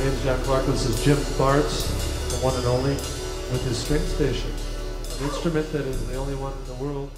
My name is Jack Clark. This is Jim Bartz, the one and only, with his string station, an instrument that is the only one in the world